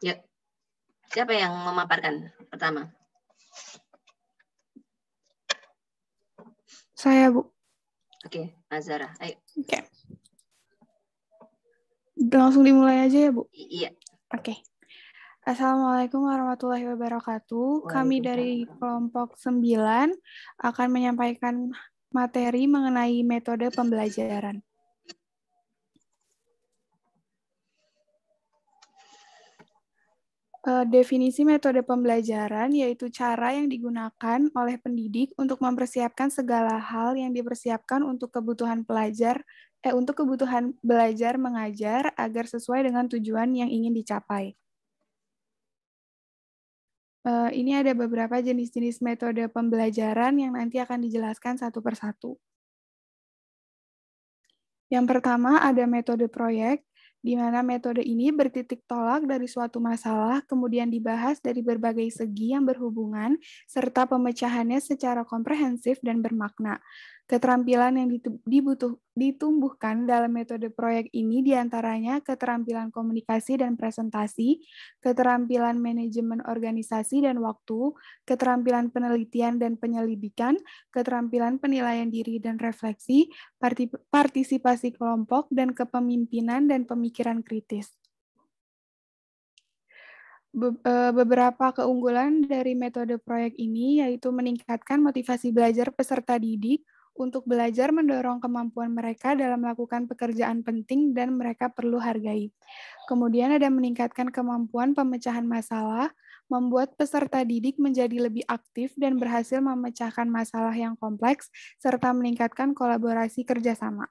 Ya. Siapa yang memaparkan pertama? Saya, Bu. Oke, Azara. Ayo. Oke. Langsung dimulai aja ya, Bu? I- iya. Oke. Assalamualaikum warahmatullahi wabarakatuh. Kami dari kelompok 9 akan menyampaikan materi mengenai metode pembelajaran. Definisi metode pembelajaran yaitu cara yang digunakan oleh pendidik untuk mempersiapkan segala hal yang dipersiapkan untuk kebutuhan pelajar eh untuk kebutuhan belajar mengajar agar sesuai dengan tujuan yang ingin dicapai. Uh, ini ada beberapa jenis-jenis metode pembelajaran yang nanti akan dijelaskan satu persatu. Yang pertama ada metode proyek, di mana metode ini bertitik tolak dari suatu masalah, kemudian dibahas dari berbagai segi yang berhubungan, serta pemecahannya secara komprehensif dan bermakna. Keterampilan yang dibutuh, ditumbuhkan dalam metode proyek ini di antaranya keterampilan komunikasi dan presentasi, keterampilan manajemen organisasi dan waktu, keterampilan penelitian dan penyelidikan, keterampilan penilaian diri dan refleksi, partisipasi kelompok, dan kepemimpinan dan pemikiran kritis. Eh, beberapa keunggulan dari metode proyek ini yaitu meningkatkan motivasi belajar peserta didik untuk belajar mendorong kemampuan mereka dalam melakukan pekerjaan penting dan mereka perlu hargai. Kemudian ada meningkatkan kemampuan pemecahan masalah, membuat peserta didik menjadi lebih aktif dan berhasil memecahkan masalah yang kompleks, serta meningkatkan kolaborasi kerjasama.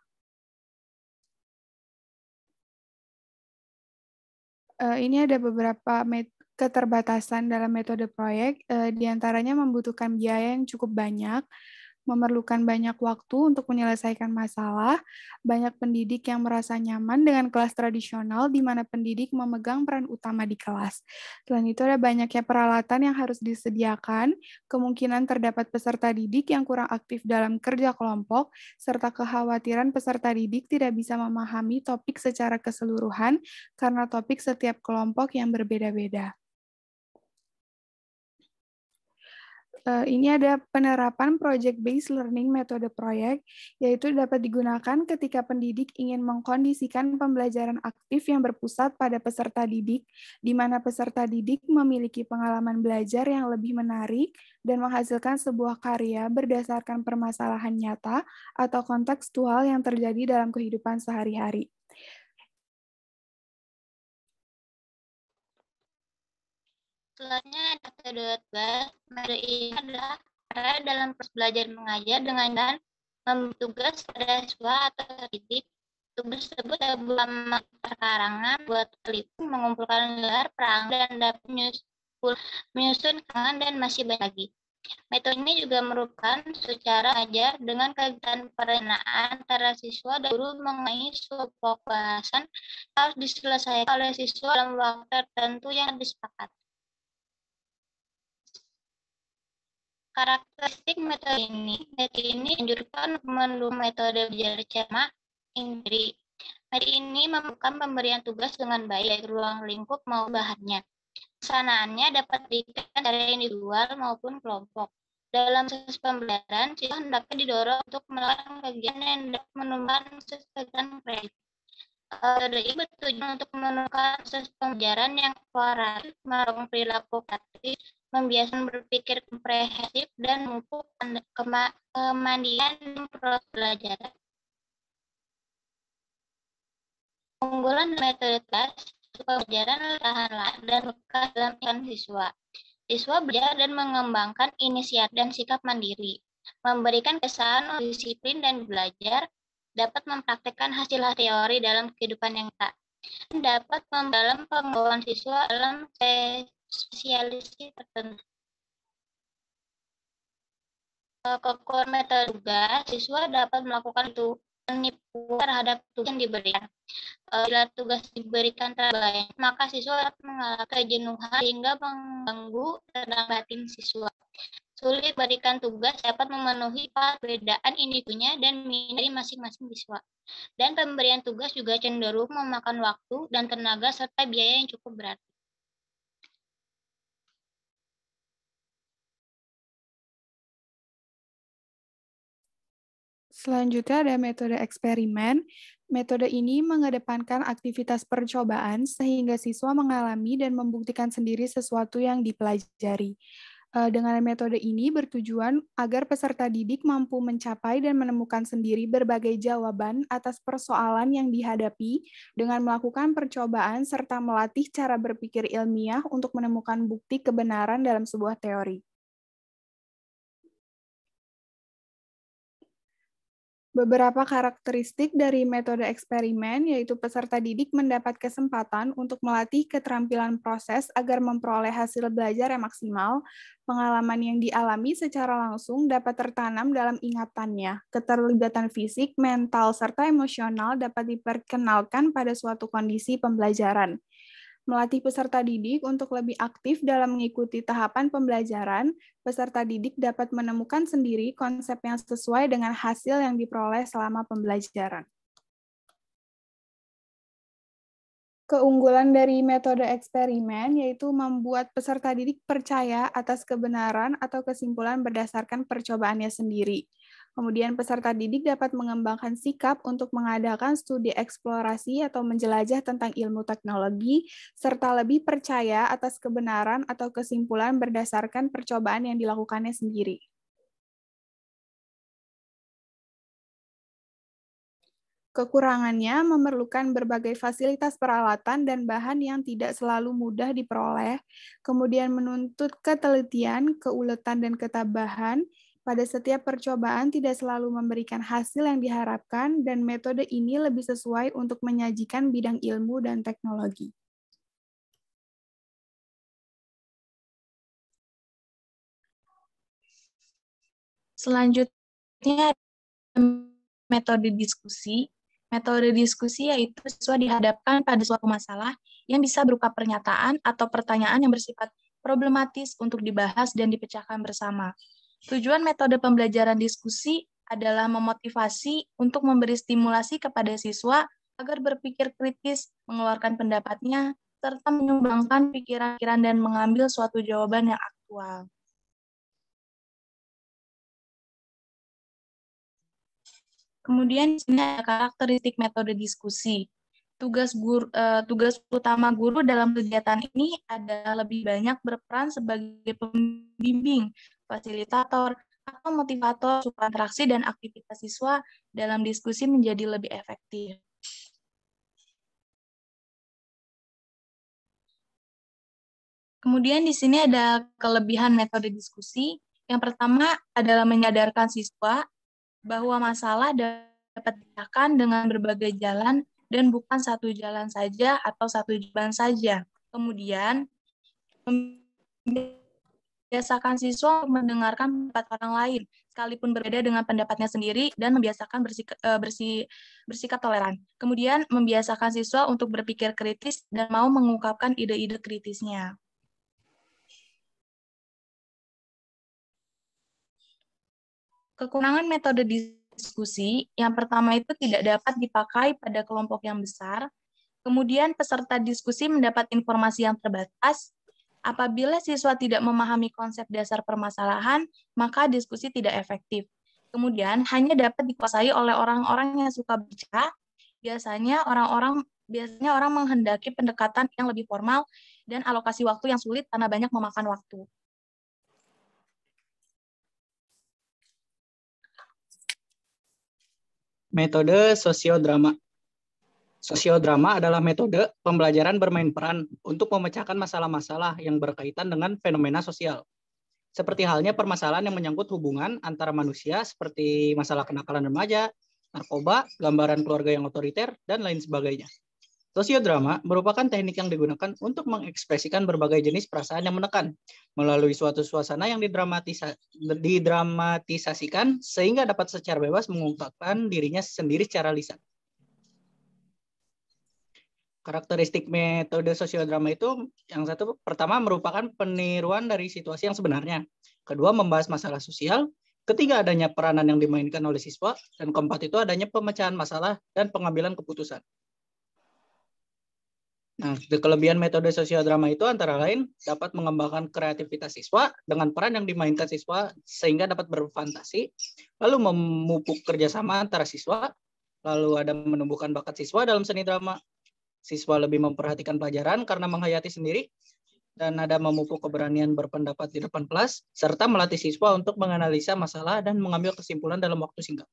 Uh, ini ada beberapa keterbatasan dalam metode proyek, uh, di antaranya membutuhkan biaya yang cukup banyak, memerlukan banyak waktu untuk menyelesaikan masalah, banyak pendidik yang merasa nyaman dengan kelas tradisional di mana pendidik memegang peran utama di kelas. Selain itu ada banyaknya peralatan yang harus disediakan, kemungkinan terdapat peserta didik yang kurang aktif dalam kerja kelompok, serta kekhawatiran peserta didik tidak bisa memahami topik secara keseluruhan karena topik setiap kelompok yang berbeda-beda. uh, ini ada penerapan project-based learning metode proyek, yaitu dapat digunakan ketika pendidik ingin mengkondisikan pembelajaran aktif yang berpusat pada peserta didik, di mana peserta didik memiliki pengalaman belajar yang lebih menarik dan menghasilkan sebuah karya berdasarkan permasalahan nyata atau kontekstual yang terjadi dalam kehidupan sehari-hari. Selanjutnya metode tugas. Ini adalah cara dalam proses belajar mengajar dengan dan tugas pada siswa atau didik. Tugas tersebut dapat perkarangan buat teliti, mengumpulkan gelar, perang, dan dapat menyusun kangen dan masih banyak lagi. Metode ini juga merupakan secara ajar dengan kegiatan perenaan antara siswa dan guru mengenai suatu bahasan harus diselesaikan oleh siswa dalam waktu tertentu yang disepakati. Karakteristik metode ini, metode ini anjurkan mendukung metode belajar cermat indri. Metode ini memerlukan pemberian tugas dengan baik dari ruang lingkup maupun bahannya. Ke sananya dapat diberikan secara individual maupun kelompok. Dalam proses pembelajaran, siswa hendaknya didorong untuk melakukan kegiatan yang dapat menumbuhkan kegiatan kreatif. Metode ini bertujuan untuk menumbuhkan proses pembelajaran yang kooperatif, mendorong perilaku kreatif, membiasakan berpikir komprehensif dan memupuk kemandirian proses belajar. Unggulan metode tes pembelajaran tahan dan lekas dalam siswa. Siswa belajar dan mengembangkan inisiatif dan sikap mandiri, memberikan kesan disiplin dan belajar, dapat mempraktekkan hasil teori dalam kehidupan yang tak dapat memdalam pengetahuan siswa dalam spesialisasi tertentu. Kekuatan metode tugas, siswa dapat melakukan itu penipuan terhadap tugas yang diberikan. Bila tugas diberikan terlalu maka siswa dapat mengalami kejenuhan hingga mengganggu tenang batin siswa. Sulit berikan tugas dapat memenuhi perbedaan individunya dan minat masing-masing siswa. Dan pemberian tugas juga cenderung memakan waktu dan tenaga serta biaya yang cukup berat. Selanjutnya ada metode eksperimen. Metode ini mengedepankan aktivitas percobaan sehingga siswa mengalami dan membuktikan sendiri sesuatu yang dipelajari. Eh, dengan metode ini bertujuan agar peserta didik mampu mencapai dan menemukan sendiri berbagai jawaban atas persoalan yang dihadapi dengan melakukan percobaan serta melatih cara berpikir ilmiah untuk menemukan bukti kebenaran dalam sebuah teori. Beberapa karakteristik dari metode eksperimen yaitu peserta didik mendapat kesempatan untuk melatih keterampilan proses agar memperoleh hasil belajar yang maksimal. Pengalaman yang dialami secara langsung dapat tertanam dalam ingatannya. Keterlibatan fisik, mental, serta emosional dapat diperkenalkan pada suatu kondisi pembelajaran melatih peserta didik untuk lebih aktif dalam mengikuti tahapan pembelajaran, peserta didik dapat menemukan sendiri konsep yang sesuai dengan hasil yang diperoleh selama pembelajaran. Keunggulan dari metode eksperimen yaitu membuat peserta didik percaya atas kebenaran atau kesimpulan berdasarkan percobaannya sendiri. Kemudian peserta didik dapat mengembangkan sikap untuk mengadakan studi eksplorasi atau menjelajah tentang ilmu teknologi, serta lebih percaya atas kebenaran atau kesimpulan berdasarkan percobaan yang dilakukannya sendiri. Kekurangannya memerlukan berbagai fasilitas peralatan dan bahan yang tidak selalu mudah diperoleh, kemudian menuntut ketelitian, keuletan, dan ketabahan, pada setiap percobaan tidak selalu memberikan hasil yang diharapkan dan metode ini lebih sesuai untuk menyajikan bidang ilmu dan teknologi. Selanjutnya metode diskusi. Metode diskusi yaitu siswa dihadapkan pada suatu masalah yang bisa berupa pernyataan atau pertanyaan yang bersifat problematis untuk dibahas dan dipecahkan bersama. Tujuan metode pembelajaran diskusi adalah memotivasi untuk memberi stimulasi kepada siswa agar berpikir kritis, mengeluarkan pendapatnya, serta menyumbangkan pikiran-pikiran dan mengambil suatu jawaban yang aktual. Kemudian di sini ada karakteristik metode diskusi. Tugas guru, uh, tugas utama guru dalam kegiatan ini adalah lebih banyak berperan sebagai pembimbing, fasilitator, atau motivator supaya interaksi dan aktivitas siswa dalam diskusi menjadi lebih efektif. Kemudian di sini ada kelebihan metode diskusi. Yang pertama adalah menyadarkan siswa bahwa masalah dapat dipecahkan dengan berbagai jalan dan bukan satu jalan saja atau satu jalan saja. Kemudian membiasakan siswa mendengarkan pendapat orang lain, sekalipun berbeda dengan pendapatnya sendiri, dan membiasakan bersik, eh, bersih, bersikap toleran. Kemudian, membiasakan siswa untuk berpikir kritis dan mau mengungkapkan ide-ide kritisnya. Kekurangan metode diskusi, yang pertama itu tidak dapat dipakai pada kelompok yang besar, kemudian peserta diskusi mendapat informasi yang terbatas, Apabila siswa tidak memahami konsep dasar permasalahan, maka diskusi tidak efektif. Kemudian hanya dapat dikuasai oleh orang-orang yang suka bicara. Biasanya orang-orang biasanya orang menghendaki pendekatan yang lebih formal dan alokasi waktu yang sulit karena banyak memakan waktu. Metode sosiodrama Sosiodrama adalah metode pembelajaran bermain peran untuk memecahkan masalah-masalah yang berkaitan dengan fenomena sosial. Seperti halnya permasalahan yang menyangkut hubungan antara manusia seperti masalah kenakalan remaja, narkoba, gambaran keluarga yang otoriter, dan lain sebagainya. Sosiodrama merupakan teknik yang digunakan untuk mengekspresikan berbagai jenis perasaan yang menekan melalui suatu suasana yang didramatisa didramatisasikan sehingga dapat secara bebas mengungkapkan dirinya sendiri secara lisan karakteristik metode sosiodrama itu yang satu pertama merupakan peniruan dari situasi yang sebenarnya. Kedua membahas masalah sosial. Ketiga adanya peranan yang dimainkan oleh siswa. Dan keempat itu adanya pemecahan masalah dan pengambilan keputusan. Nah, kelebihan metode sosiodrama itu antara lain dapat mengembangkan kreativitas siswa dengan peran yang dimainkan siswa sehingga dapat berfantasi, lalu memupuk kerjasama antara siswa, lalu ada menumbuhkan bakat siswa dalam seni drama. Siswa lebih memperhatikan pelajaran karena menghayati sendiri, dan ada memupuk keberanian berpendapat di depan kelas, serta melatih siswa untuk menganalisa masalah dan mengambil kesimpulan dalam waktu singkat.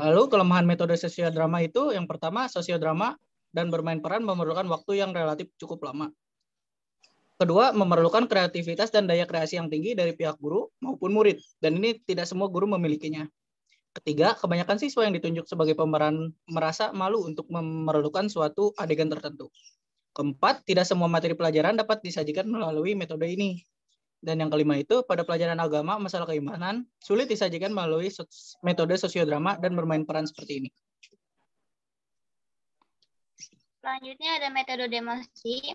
Lalu kelemahan metode sosiodrama itu yang pertama sosiodrama dan bermain peran memerlukan waktu yang relatif cukup lama. Kedua, memerlukan kreativitas dan daya kreasi yang tinggi dari pihak guru maupun murid, dan ini tidak semua guru memilikinya. Ketiga, kebanyakan siswa yang ditunjuk sebagai pemeran merasa malu untuk memerlukan suatu adegan tertentu. Keempat, tidak semua materi pelajaran dapat disajikan melalui metode ini. Dan yang kelima itu, pada pelajaran agama, masalah keimanan, sulit disajikan melalui metode sosiodrama dan bermain peran seperti ini. Selanjutnya ada metode demonstrasi,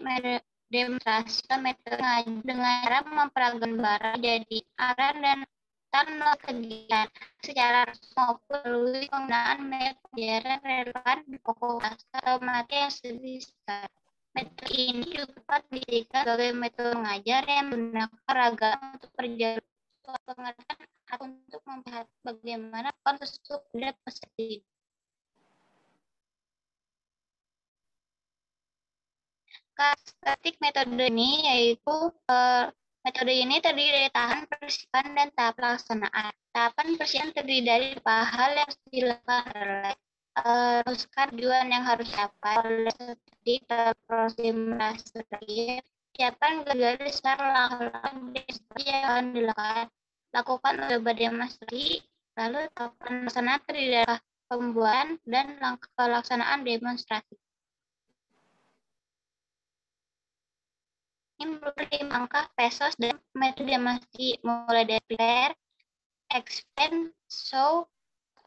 demonstrasi metode dengan cara memperagambar jadi aran dan tanpa kegiatan secara maupun melalui penggunaan metode relevan di pokok atau materi yang sedisikan. Metode ini dapat dijadikan sebagai metode mengajar yang menggunakan ragam untuk perjalanan. Pengertian atau untuk melihat bagaimana konstruk dan peserta Karakteristik metode ini yaitu uh, metode ini terdiri dari tahapan, persiapan, dan tahap pelaksanaan. Tahapan persiapan terdiri dari beberapa hal yang harus dilakukan oleh uh, tujuan yang harus dicapai oleh seperti proses terakhir, siapkan garis langkah-langkah yang akan dilakukan lakukan oleh demonstrasi, lalu tahapan pelaksanaan terdiri dari pembuatan dan langkah pelaksanaan demonstrasi. Merupakan langkah pesos dan metode masih mulai dari prepare, expand, show,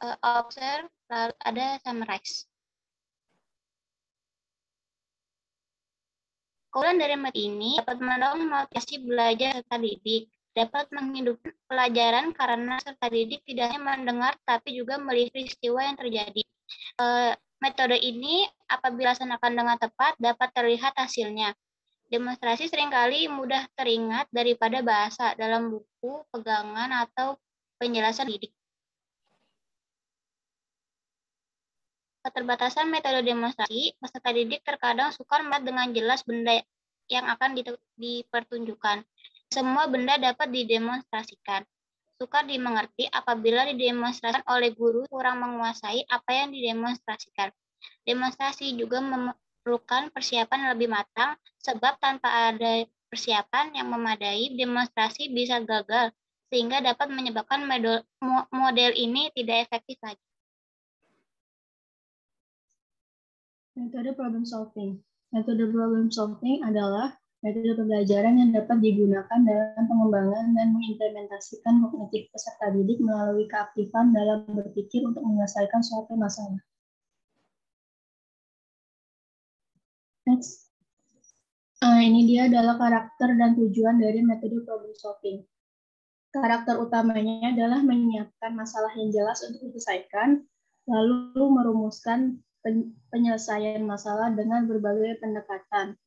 uh, observe, lalu ada summarize. Keunggulan dari metode ini dapat mendorong motivasi belajar serta didik, dapat menghidupkan pelajaran karena serta didik tidak hanya mendengar tapi juga melihat peristiwa yang terjadi. Uh, metode ini apabila dilaksanakan dengan tepat dapat terlihat hasilnya. Demonstrasi sering kali mudah teringat daripada bahasa dalam buku, pegangan, atau penjelasan didik. Keterbatasan metode demonstrasi, peserta didik terkadang sukar melihat dengan jelas benda yang akan dipertunjukkan. Semua benda dapat didemonstrasikan. Sukar dimengerti apabila didemonstrasikan oleh guru kurang menguasai apa yang didemonstrasikan. Demonstrasi juga memerlukan persiapan lebih matang, sebab tanpa ada persiapan yang memadai, demonstrasi bisa gagal, sehingga dapat menyebabkan model, model ini tidak efektif lagi. Metode problem solving. Metode problem solving adalah metode pembelajaran yang dapat digunakan dalam pengembangan dan mengimplementasikan kognitif peserta didik melalui keaktifan dalam berpikir untuk menyelesaikan suatu masalah. Next. Uh, ini dia adalah karakter dan tujuan dari metode problem solving. Karakter utamanya adalah menyiapkan masalah yang jelas untuk diselesaikan, lalu merumuskan penyelesaian masalah dengan berbagai pendekatan.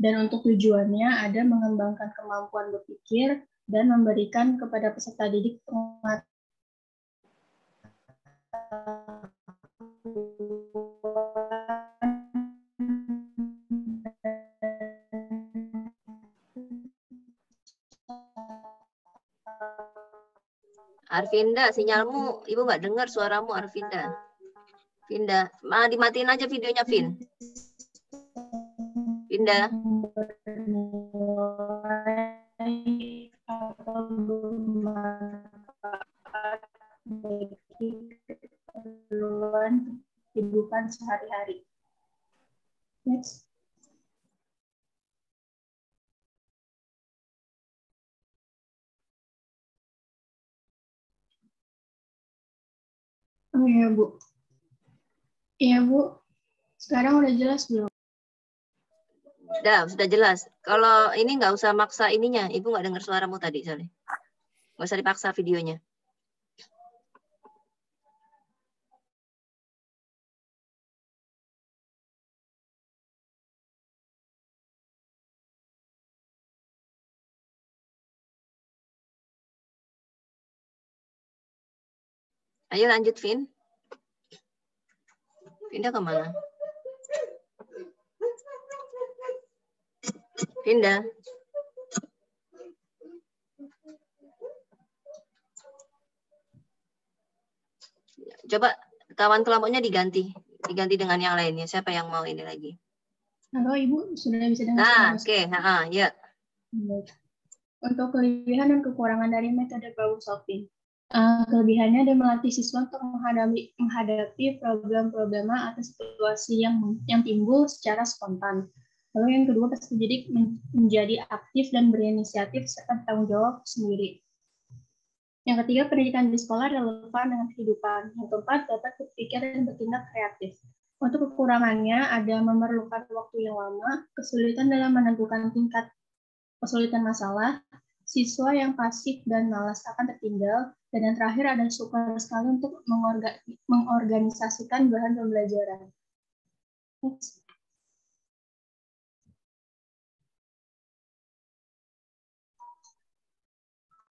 Dan untuk tujuannya ada mengembangkan kemampuan berpikir dan memberikan kepada peserta didik pengetahuan Arvinda, sinyalmu, ibu nggak dengar suaramu Arvinda. Vinda, ah, dimatiin aja videonya Vin. Vinda. kehidupan sehari-hari. Iya, Bu. Sekarang udah jelas belum? Sudah, sudah jelas. Kalau ini nggak usah maksa ininya. Ibu nggak dengar suaramu tadi, soalnya. Nggak usah dipaksa videonya. Ayo lanjut, Finn. Pindah ke mana? Pindah. Coba kawan kelompoknya diganti. Diganti dengan yang lainnya. Siapa yang mau ini lagi? Halo Ibu, sudah bisa dengar Ah, oke. Okay. Nah, ya. Untuk kelebihan dan kekurangan dari metode problem solving. Uh, kelebihannya dia melatih siswa untuk menghadapi menghadapi problem-problema atau situasi yang yang timbul secara spontan. Lalu yang kedua peserta didik menjadi aktif dan berinisiatif serta tanggung jawab sendiri. Yang ketiga, pendidikan di sekolah relevan dengan kehidupan. Yang keempat, dapat berpikir dan bertindak kreatif. Untuk kekurangannya, ada memerlukan waktu yang lama, kesulitan dalam menentukan tingkat kesulitan masalah, siswa yang pasif dan malas akan tertinggal, dan yang terakhir ada sukar sekali untuk mengorganisasikan bahan pembelajaran.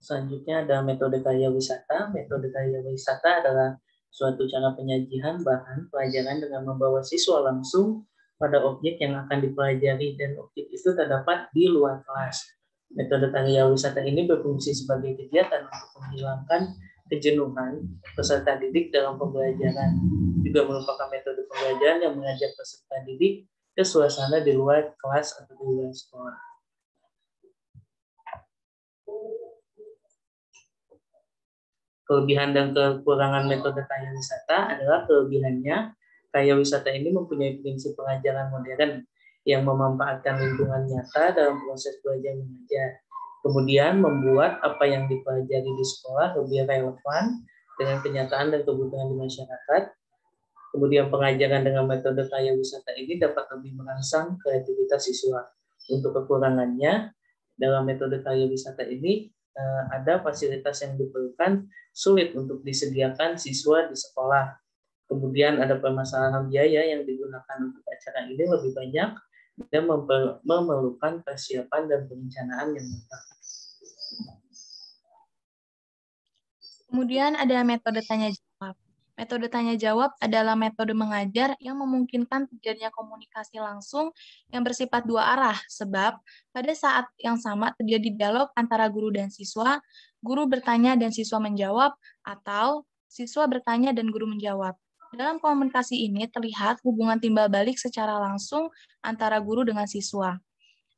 Selanjutnya ada metode karya wisata. Metode karya wisata adalah suatu cara penyajian bahan pelajaran dengan membawa siswa langsung pada objek yang akan dipelajari dan objek itu terdapat di luar kelas. Metode karya wisata ini berfungsi sebagai kegiatan untuk menghilangkan kejenuhan peserta didik dalam pembelajaran. Juga merupakan metode pembelajaran yang mengajak peserta didik ke suasana di luar kelas atau di luar sekolah. Kelebihan dan kekurangan metode kaya wisata adalah kelebihannya kaya wisata ini mempunyai prinsip pengajaran modern yang memanfaatkan lingkungan nyata dalam proses belajar mengajar. Kemudian membuat apa yang dipelajari di sekolah lebih relevan dengan kenyataan dan kebutuhan di masyarakat. Kemudian pengajaran dengan metode kaya wisata ini dapat lebih merangsang kreativitas siswa. Untuk kekurangannya, dalam metode kaya wisata ini eh, ada fasilitas yang diperlukan sulit untuk disediakan siswa di sekolah. Kemudian ada permasalahan biaya yang digunakan untuk acara ini lebih banyak dan memerlukan persiapan dan perencanaan yang matang. Kemudian ada metode tanya jawab. Metode tanya jawab adalah metode mengajar yang memungkinkan terjadinya komunikasi langsung yang bersifat dua arah, sebab pada saat yang sama terjadi dialog antara guru dan siswa, guru bertanya dan siswa menjawab, atau siswa bertanya dan guru menjawab. Dalam komunikasi ini terlihat hubungan timbal balik secara langsung antara guru dengan siswa.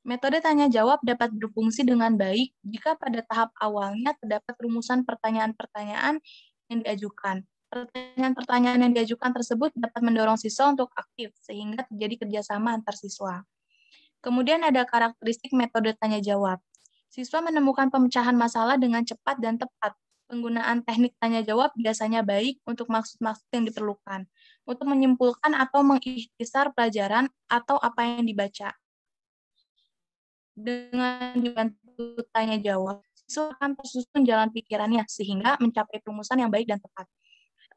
Metode tanya jawab dapat berfungsi dengan baik jika pada tahap awalnya terdapat rumusan pertanyaan-pertanyaan yang diajukan. Pertanyaan-pertanyaan yang diajukan tersebut dapat mendorong siswa untuk aktif sehingga terjadi kerjasama antar siswa. Kemudian ada karakteristik metode tanya jawab. Siswa menemukan pemecahan masalah dengan cepat dan tepat, penggunaan teknik tanya jawab biasanya baik untuk maksud-maksud yang diperlukan, untuk menyimpulkan atau mengikhtisar pelajaran atau apa yang dibaca. Dengan dibantu tanya jawab, siswa akan tersusun jalan pikirannya sehingga mencapai perumusan yang baik dan tepat.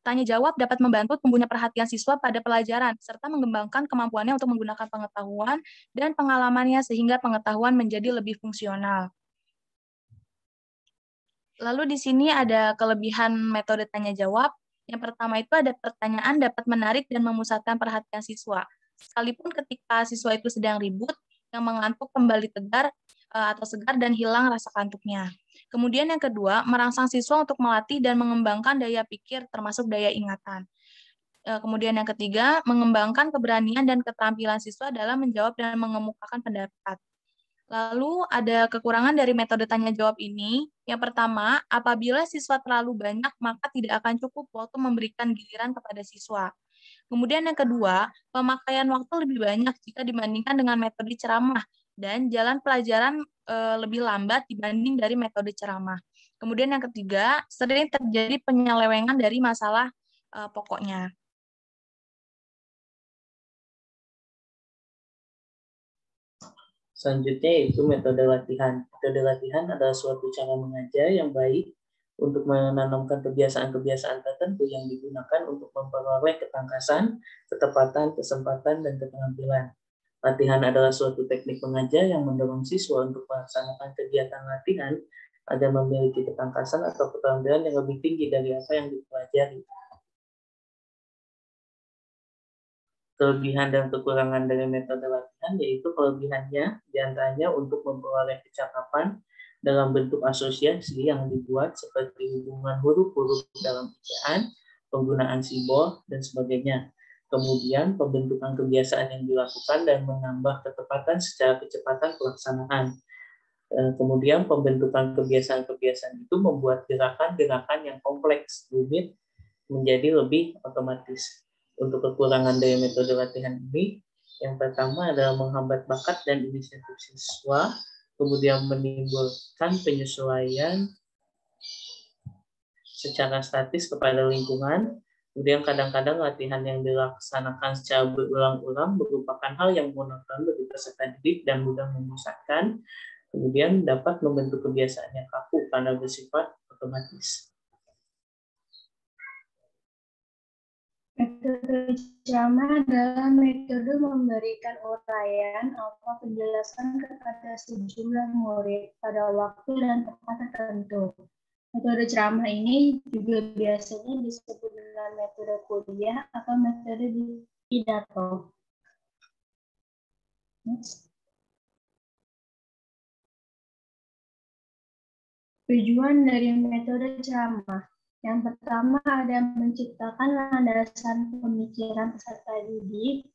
Tanya jawab dapat membantu tumbuhnya perhatian siswa pada pelajaran, serta mengembangkan kemampuannya untuk menggunakan pengetahuan dan pengalamannya sehingga pengetahuan menjadi lebih fungsional. Lalu di sini ada kelebihan metode tanya jawab. Yang pertama itu ada pertanyaan dapat menarik dan memusatkan perhatian siswa. Sekalipun ketika siswa itu sedang ribut, yang mengantuk kembali tegar eh, atau segar dan hilang rasa kantuknya. Kemudian yang kedua, merangsang siswa untuk melatih dan mengembangkan daya pikir termasuk daya ingatan. Eh, kemudian yang ketiga, mengembangkan keberanian dan keterampilan siswa dalam menjawab dan mengemukakan pendapat. Lalu ada kekurangan dari metode tanya jawab ini. Yang pertama, apabila siswa terlalu banyak, maka tidak akan cukup waktu memberikan giliran kepada siswa. Kemudian yang kedua, pemakaian waktu lebih banyak jika dibandingkan dengan metode ceramah dan jalan pelajaran e, lebih lambat dibanding dari metode ceramah. Kemudian yang ketiga, sering terjadi penyelewengan dari masalah e, pokoknya. Selanjutnya yaitu metode latihan. Metode latihan adalah suatu cara mengajar yang baik untuk menanamkan kebiasaan-kebiasaan tertentu yang digunakan untuk memperoleh ketangkasan, ketepatan, kesempatan, dan keterampilan. Latihan adalah suatu teknik mengajar yang mendorong siswa untuk melaksanakan kegiatan latihan ada memiliki ketangkasan atau keterampilan yang lebih tinggi dari apa yang dipelajari. Kelebihan dan kekurangan dari metode latihan yaitu kelebihannya di antaranya untuk memperoleh kecakapan dalam bentuk asosiasi yang dibuat seperti hubungan huruf-huruf dalam ejaan, penggunaan simbol, dan sebagainya. Kemudian pembentukan kebiasaan yang dilakukan dan menambah ketepatan secara kecepatan pelaksanaan. Kemudian pembentukan kebiasaan-kebiasaan itu membuat gerakan-gerakan yang kompleks, rumit, menjadi lebih otomatis untuk kekurangan dari metode latihan ini, yang pertama adalah menghambat bakat dan inisiatif siswa, kemudian menimbulkan penyesuaian secara statis kepada lingkungan, kemudian kadang-kadang latihan yang dilaksanakan secara berulang-ulang merupakan hal yang monoton bagi peserta didik dan mudah membosankan, kemudian dapat membentuk kebiasaan yang kaku karena bersifat otomatis. Metode ceramah adalah metode memberikan uraian atau penjelasan kepada sejumlah murid pada waktu dan tempat tertentu. Metode ceramah ini juga biasanya disebut dengan metode kuliah atau metode pidato. Tujuan dari metode ceramah yang pertama ada menciptakan landasan pemikiran peserta didik.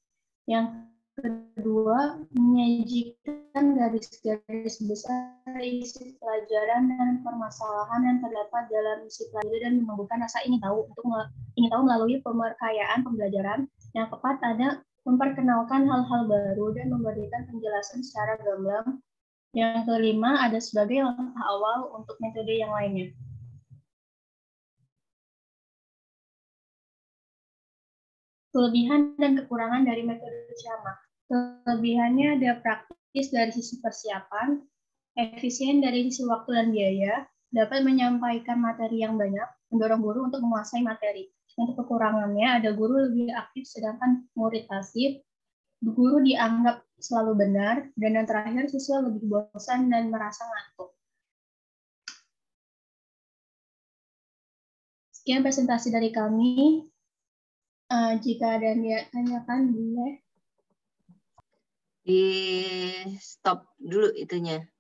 Yang kedua, menyajikan garis-garis besar isi pelajaran dan permasalahan yang terdapat dalam isi pelajaran dan menumbuhkan rasa ingin tahu untuk ingin tahu melalui pemerkayaan pembelajaran. Yang keempat ada memperkenalkan hal-hal baru dan memberikan penjelasan secara gamblang. Yang kelima ada sebagai langkah awal untuk metode yang lainnya. Kelebihan dan kekurangan dari metode ceramah. Kelebihannya ada praktis dari sisi persiapan, efisien dari sisi waktu dan biaya, dapat menyampaikan materi yang banyak, mendorong guru untuk menguasai materi. Untuk kekurangannya, ada guru lebih aktif sedangkan murid pasif, guru dianggap selalu benar, dan yang terakhir siswa lebih bosan dan merasa ngantuk. Sekian presentasi dari kami. Uh, jika ada yang ditanyakan boleh. Di stop dulu itunya.